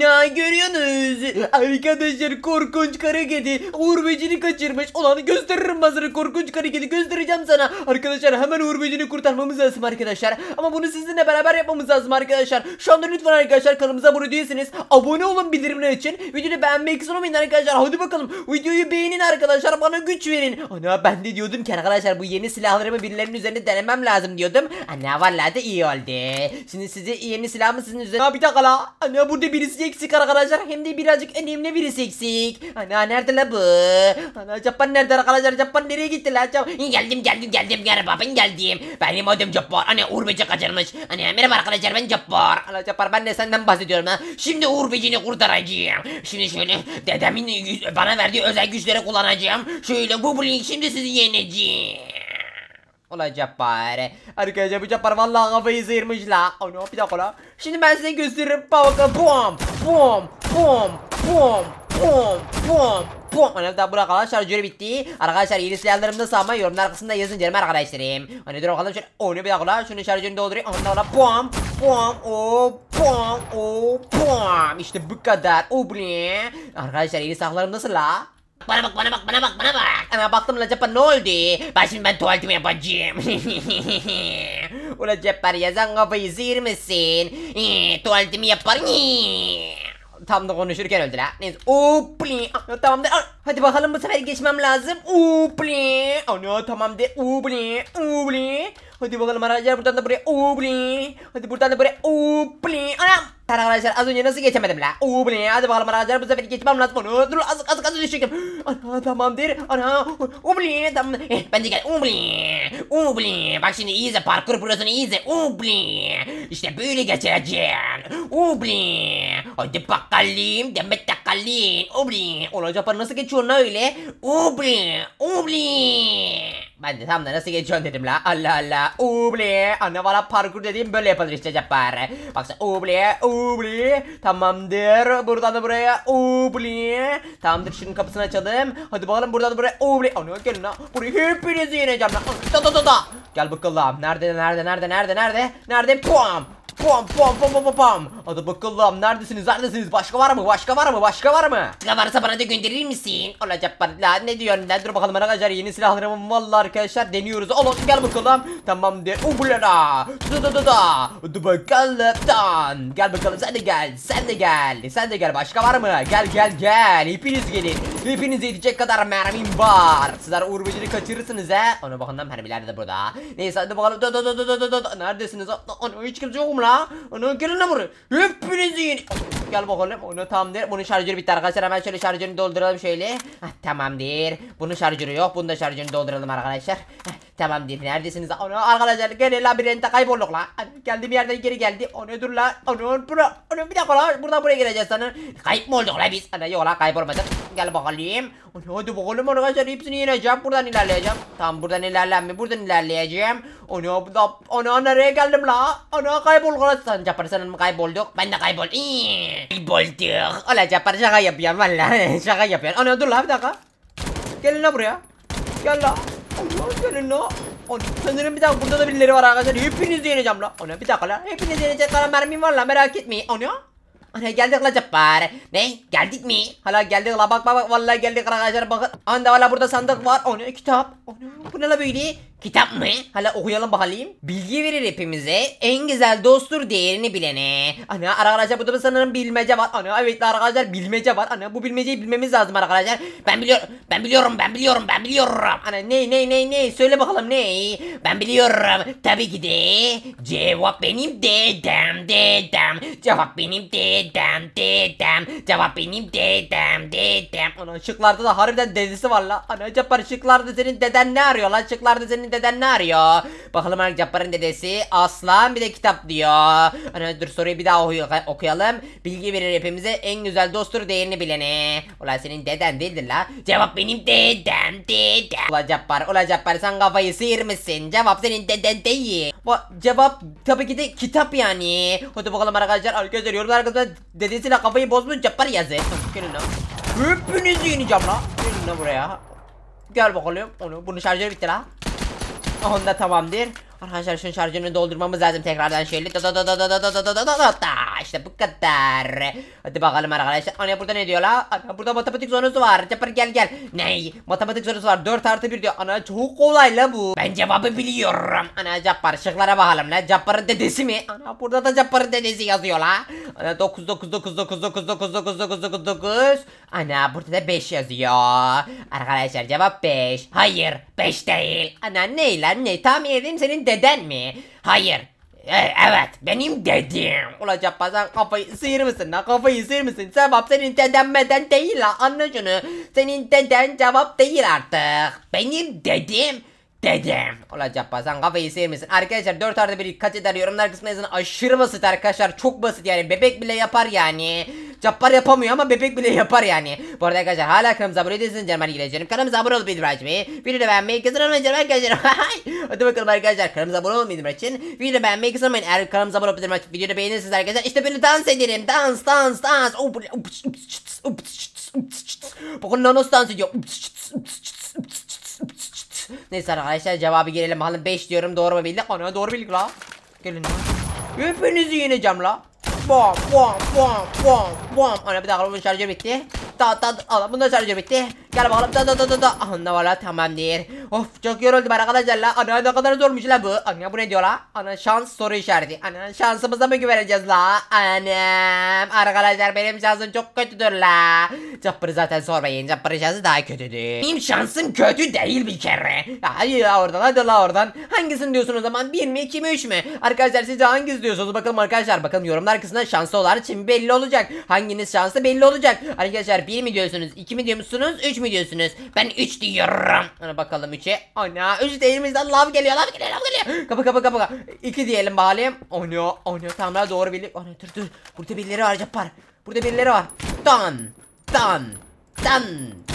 Ne görüyorsunuz? Arkadaşlar korkunç kara kedi Uğur Böceğini kaçırmış. Ulan gösteririm sana korkunç kara kedi göstereceğim sana. Arkadaşlar hemen Uğur Böceğini kurtarmamız lazım arkadaşlar. Ama bunu sizinle beraber yapmamız lazım arkadaşlar. Şu anda lütfen arkadaşlar kanalımıza abone değilseniz abone olun bildirimler için. Videoyu beğenmeyi unutmayın arkadaşlar. Hadi bakalım videoyu beğenin arkadaşlar bana güç verin. Ana ben de diyordum ki arkadaşlar bu yeni silahlarımı birilerinin üzerinde denemem lazım diyordum. Ana vallahi de iyi oldu. Şimdi size yeni silahımı sizin üzerine... Ha bir dakika la. Ana burada birisi eksik arkadaşlar. Hem de birazcık önemli birisi eksik. Ana nerede la bu? Ana Japan nerede arkadaşlar? Japan nereye gitti la? Japan... Geldim geldim geldim merhaba ben geldim. Benim adım Cabbar. Anne Uğur Böcek kaçırmış. Anne merhaba arkadaşlar ben Cabbar. Ana Japan ben de senden bahsediyorum ha. Şimdi Uğur Böceğini kurtaracağım. Şimdi şöyle dedemin bana verdiği özel güçleri kullanacağım. Şöyle Goblin şimdi sizi yeneceğim. Ulan Cabbar. Arkadaşlar bu Cabbar vallahi kafayı sıyırmış la. Ana bir dakika la. Şimdi ben size gösteririm. Bak bom bom bom bom bom bom bom. Ana da bırak arkadaşlar şarjörü bitti. Arkadaşlar yeni silahlarım nasıl ama yorumlar kısmında yazın canım arkadaşlarım. Hani dur bakalım şöyle. Onu bir dakika la. Şunu şarjörünü doldurayım. Ondan sonra bom bom o bom o bom. İşte bu kadar. O bu ne? Arkadaşlar yeni silahlarım nasıl la? Bana bak bana bak bana bak bana bak. Ana baktım la Cabbar ne oldu? Ben şimdi ben tuvaletimi yapacağım. Ulan Cabbar ya sen kafayı sıyırmışsın. Ee, tuvaletimi yapar. Tam da konuşurken öldü la. Neyse. Upli. Tamamdır. Ana, Hadi bakalım bu sefer geçmem lazım. Upli. Ana tamamdır. Upli. Upli. Hadi bakalım arkadaşlar buradan da buraya. Upli. Hadi buradan da buraya. Upli. Anam. Arkadaşlar az önce nasıl geçemedim la? Upli. Hadi bakalım arkadaşlar bu sefer geçmem lazım. Ana dur azıcık azıcık azıcık düşeceğim. Ana tamamdır. Ana. Upli. Tamam. Eh, ben de gel. Ubli. Ubli. Bak şimdi iyi izle parkur prosunu iyi izle. Ubli. İşte böyle geçeceksin. Ubli. Hadi bakalım. Demet takalım. Ubli. Ulan Cabbar nasıl geçiyor lan öyle? Ubli. Ubli. Ben de tam da nasıl geçiyorsun dedim la. Allah Allah. Ubli. Anne valla parkur dediğim böyle yapılır işte Cabbar. Bak sen ubli. Ubli. Tamamdır. Buradan da buraya. Ubli. Tamamdır şunun kapısını açalım. Hadi bakalım buradan da buraya. Ubli. Anne gelin la. Burayı hepinizi yeneceğim la. Da da da da. Gel bakalım. Nerede nerede nerede nerede nerede? Nerede? Puam. Pom pom pom pom pom. Hadi bakalım neredesiniz neredesiniz? Başka var mı? Başka var mı? Başka var mı? Silah varsa bana da gönderir misin? Olacak la ne diyorsun? Lan dur bakalım arkadaşlar yeni silahlarım vallahi arkadaşlar deniyoruz. Oğlum gel bakalım. Tamam de ublala da da da da. Hadi bakalım dan. Gel bakalım sen de gel sen de gel. Sen de gel başka var mı? Gel gel gel. Hepiniz gelin. Hepinize yetecek kadar mermim var. Sizler Uğur kaçırırsınız he? Ona bakın lan mermiler de burada. Neyse hadi bakalım. Da da da da da da neredesiniz? Ana hiç kimse yok mu la ana gelin lan buraya hepinizi yenin Gel bakalım onu tamamdır. Bunun şarjörü bitti arkadaşlar. Hemen şöyle şarjörünü dolduralım şöyle. Heh, tamamdır. Bunun şarjörü yok. Bunun da şarjörünü dolduralım arkadaşlar. Heh, tamamdır. Neredesiniz? Onu arkadaşlar gene labirente kaybolduk la. Geldiğim yerden geri geldi. Onu dur la. Onu bura. Onu bir dakika la. Buradan buraya geleceğiz sana. Kayıp mı olduk la biz? Ana yok la kaybolmadık. Gel bakalım. Onu hadi bakalım arkadaşlar. Hepsini yeneceğim. Buradan ilerleyeceğim. Tamam buradan ilerlenme. Buradan ilerleyeceğim. Onu da. Onu nereye geldim la? Onu kaybolduk la. Sen Capar sen kaybolduk. Ben de kayboldum. Kaybolduk. Ola Capar şaka yapıyorsun valla şaka yapıyorsun. Ana dur la bir dakika. Gelin la buraya. Gel la. Ana gelin la. Sanırım bir dakika burada da birileri var arkadaşlar. Hepinizi yeneceğim la. Ana bir dakika la. Hepinizi yenecek kadar mermim var la merak etmeyin. Ana. Ana geldik la Capar. Ne? Geldik mi? Hala geldik la bak bak bak vallahi geldik arkadaşlar bakın. Anda valla burada sandık var. Ana kitap. Ana bu ne la böyle? Kitap mı? Hala okuyalım bakalım. Bilgi verir hepimize. En güzel dosttur değerini bilene. Ana arkadaşlar burada sanırım bilmece var. Ana evet arkadaşlar bilmece var. Ana bu bilmeceyi bilmemiz lazım arkadaşlar. Ben biliyorum. Ben biliyorum. Ben biliyorum. Ben biliyorum. Ana ne ne ne ne söyle bakalım ne? Ben biliyorum. Tabii ki de cevap benim dedem dedem. Cevap benim dedem dedem. Cevap benim dedem dedem. Ana şıklarda da harbiden dedesi var la. Ana Cappar şıklarda senin deden ne arıyor lan? Şıklarda senin deden ne? Bakalım hani Cappar'ın dedesi aslan bir de kitap diyor. Ana dur soruyu bir daha oku- okuyalım. Bilgi verir hepimize en güzel dosttur değerini bilene. Ulan senin deden değildir la. Cevap benim dedem dedem. Ula Cappar, ula Cappar sen kafayı sıyırmışsın. Cevap senin deden değil. Bu cevap tabii ki de kitap yani. Hadi bakalım arkadaşlar. Arkadaşlar yorumlar kısmında dedesiyle kafayı bozmuş Cappar yazın. Gelin lan. Hepinizi yeneceğim la. Gelin lan buraya. Gel bakalım. Onu, bunun şarjörü bitti la. Onda tamamdır. Arkadaşlar şunun şarjını doldurmamız lazım tekrardan şeyle. İşte bu kadar. Hadi bakalım arkadaşlar. Ana burada ne diyor la? Ana burada matematik sorusu var. Çapır gel gel. Ney? Matematik sorusu var. 4 artı 1 diyor. Ana çok kolay la bu. Ben cevabı biliyorum. Ana Cappar şıklara bakalım la. Cappar'ın dedesi mi? Ana burada da Cappar'ın dedesi yazıyor la. Ana 9 9 9 9 9 9 9 9 9 9 Ana burada da 5 yazıyor. Arkadaşlar cevap 5. Hayır 5 değil. Ana ne lan ne? Tahmin edeyim senin deden mi? Hayır. E, evet benim dedim. Ulan Cappar sen kafayı sıyırmışsın la kafayı sıyırmışsın. Cevap senin deden beden değil la anla şunu. Senin deden cevap değil artık. Benim dedim. Dedim. Cappar sen kafayı sıyırmışsın. Arkadaşlar 4 artı 1 kaç eder yorumlar kısmına yazın. Aşırı basit arkadaşlar. Çok basit yani. Bebek bile yapar yani. Cappar yapamıyor ama bebek bile yapar yani. Bu arada arkadaşlar hala kanalımıza abone değilseniz canım hadi gidelim. Kanalımıza abone olup bildirim açmayı. Videoyu beğenmeyi kazanmayı canım arkadaşlar. hadi bakalım arkadaşlar. Kanalımıza abone olmayı bildirim açın. Videoyu beğenmeyi kazanmayın. Eğer kanalımıza abone olup bildirim açıp videoyu beğenirseniz arkadaşlar. işte böyle dans edelim. Dans dans dans. Oh. Bakın nasıl dans ediyor. Neyse arkadaşlar cevabı gelelim bakalım 5 diyorum doğru mu bildik? Ana doğru bildik la. Gelin. Hepinizi yeneceğim la. Bom bom bom bom bom. Ana bir dakika bunun şarjı bitti. Ta ta ala bunun da şarjı bitti. Gel bakalım da da da da da. Ana valla tamamdır. Of çok yoruldum arkadaşlar la. Ana ne kadar zormuş la bu. Ana bu ne diyor la? Ana şans soru işareti. Ana şansımıza mı güveneceğiz la? Anam. Arkadaşlar benim şansım çok kötüdür la. Capırı zaten sormayın. Capırın şansı daha kötüdür. Benim şansım kötü değil bir kere. Hadi ya oradan hadi la oradan. Hangisini diyorsun o zaman? 1 mi 2 mi 3 mü? Arkadaşlar siz de hangisi diyorsunuz? Bakalım arkadaşlar bakalım yorumlar kısmında şanslı olan için belli olacak. Hanginiz şanslı belli olacak. Arkadaşlar 1 mi diyorsunuz? 2 mi diyorsunuz? 3 mü diyorsunuz? Ben 3 diyorum. Ana bakalım 3'e. Ana 3 de elimizden lav geliyor lav geliyor lav geliyor. Kapı kapı kapı. 2 diyelim bakalım. Ana ana tamam doğru bildik. Ana dur dur. Burada birileri var Cappar. Burada birileri var. Dan dan dan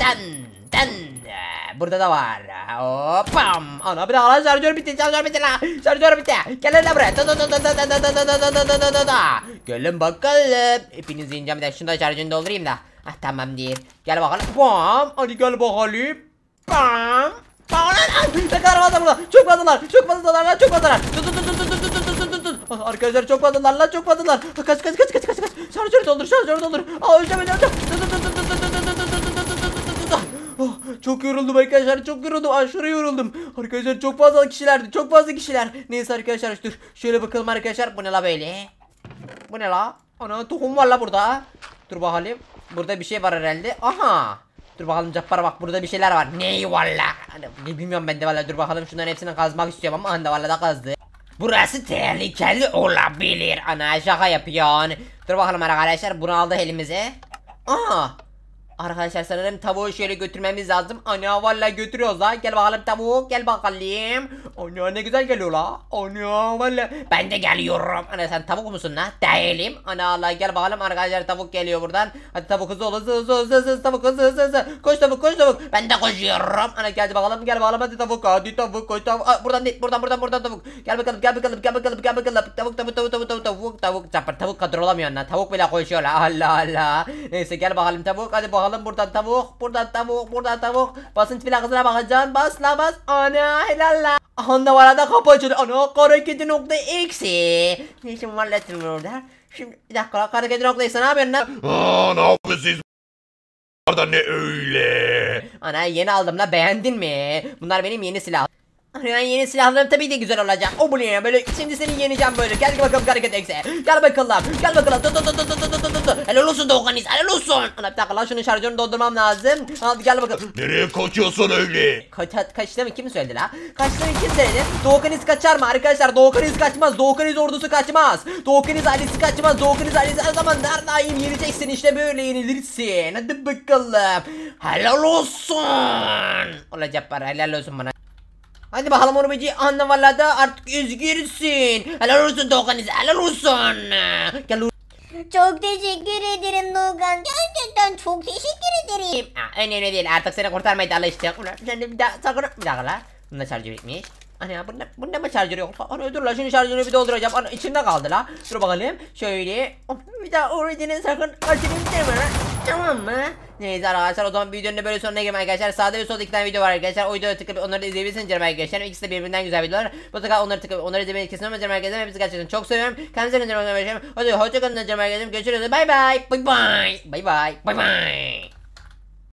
dan. Ee, Burada da var. Hop bam. Ana bir daha lan şarjör bitti şarjör bitti la. Şarjör bitti. Gelin lan buraya. Da da da da da da da da da da da da da da. Gelin bakalım. Hepinizi ineceğim de şunu da şarjını doldurayım da. Ah tamam değil. Gel bakalım. Bam. Hadi gel bakalım. Bam. Kadar fazla burada. Çok fazlalar. Çok fazlalar lan. Çok fazlalar. Dur dur dur dur dur dur dur dur dur dur. Ah, Arkadaşlar çok fazlalar lan. Çok fazlalar. Ah, Kaç kaç kaç kaç kaç kaç. Şarjörü doldur. Şarjörü doldur. Aa öleceğim öleceğim. Dur dur dur dur dur dur dur dur dur dur dur dur dur. Oh, çok yoruldum arkadaşlar çok yoruldum aşırı yoruldum Arkadaşlar çok fazla kişilerdi çok fazla kişiler Neyse arkadaşlar dur şöyle bakalım arkadaşlar bu ne la böyle Bu ne la Ana tohum var la burada Dur bakalım burada bir şey var herhalde Aha Dur bakalım Cappar bak burada bir şeyler var. Ney valla. Hani bilmiyorum ben de valla. Dur bakalım şunların hepsini kazmak istiyorum ama anda valla da kazdı. Burası tehlikeli olabilir. Ana şaka yapıyorsun. Dur bakalım arkadaşlar bunu aldı elimize. Aha Arkadaşlar sanırım tavuğu şöyle götürmemiz lazım. Ana vallahi götürüyoruz la. Gel bakalım tavuk gel bakalım. Ana ne güzel geliyor la. Ana vallahi. Ben de geliyorum. Ana sen tavuk musun la? Değilim. Ana Allah gel bakalım arkadaşlar tavuk geliyor buradan. Hadi tavuk hızlı ol hızlı hızlı hızlı hızlı tavuk hızlı hızlı hızlı. Koş tavuk koş tavuk. Ben de koşuyorum. Ana geldi bakalım gel bakalım hadi tavuk hadi tavuk koş tavuk. Aa, buradan değil buradan buradan buradan tavuk. Gel bakalım gel bakalım gel bakalım gel bakalım. Tavuk tavuk tavuk tavuk tavuk tavuk tavuk. Çapar tavuk kadar olamıyor lan. Tavuk bile koşuyor la. Allah Allah. Neyse gel bakalım tavuk hadi bakalım buradan tavuk. Buradan tavuk buradan tavuk. Basınç plakasına bakacaksın. Bas la bas. Ana helal la. Anda var da kapı açıldı. Ana kara kedi nokta eksi. Ne işin var lan orada? Şimdi bir dakika kedi nokta eksi ne yapıyorsun lan? Aa, ne yapıyorsunuz? Burada ne öyle? Ana yeni aldım la beğendin mi? Bunlar benim yeni silah. Yani yeni silahlarım tabii de güzel olacak. O bu ne böyle şimdi seni yeneceğim böyle. Gel bakalım hareket ekse. Gel bakalım. Gel bakalım. Tut tut tut tut tut tut tut. Helal olsun Doğanis. Helal olsun. Ana bir dakika lan şunun şarjörünü doldurmam lazım. Hadi gel bakalım. Nereye kaçıyorsun öyle? Kaç kaçtı mı kim söyledi la? Kaçtı mı kim söyledi? Doğanis kaçar mı arkadaşlar? Doğanis kaçmaz. Doğanis ordusu kaçmaz. Doğanis ailesi kaçmaz. Doğanis ailesi her zaman her daim yeneceksin. İşte böyle yenilirsin. Hadi bakalım. Helal olsun. Olacak para helal olsun bana. Hadi bakalım Orbeci anne valla da artık üzgürsün. Helal olsun Doğukanis. Helal olsun. Gel Çok teşekkür ederim Doğukan. Gerçekten çok teşekkür ederim. Ha, önemli değil artık seni kurtarmaya da alıştık. Ulan sen de bir daha sakın bir dakika la. Bunda şarjı bitmiş. Ana bunda, bunda mı şarjı yok? Ana dur la şunun şarjını bir dolduracağım. Ana içimde kaldı la. Dur bakalım. Şöyle. Oh, bir daha orijini sakın kaçırayım deme lan. Tamam mı? Neyse arkadaşlar o zaman videonun da böyle sonuna gelin arkadaşlar. Sağda ve solda iki tane video var arkadaşlar. O videoya tıklayıp onları da izleyebilirsiniz canım arkadaşlar. İkisi de birbirinden güzel videolar. Mutlaka onları tıklayıp onları izlemeyi kesin canım arkadaşlar. Hepinizi gerçekten çok seviyorum. Kendinize arkadaşlar. Hadi hoşçakalın canım arkadaşlar. Görüşürüz. Bay bay. Bay bay. Bay bay. Bay bay.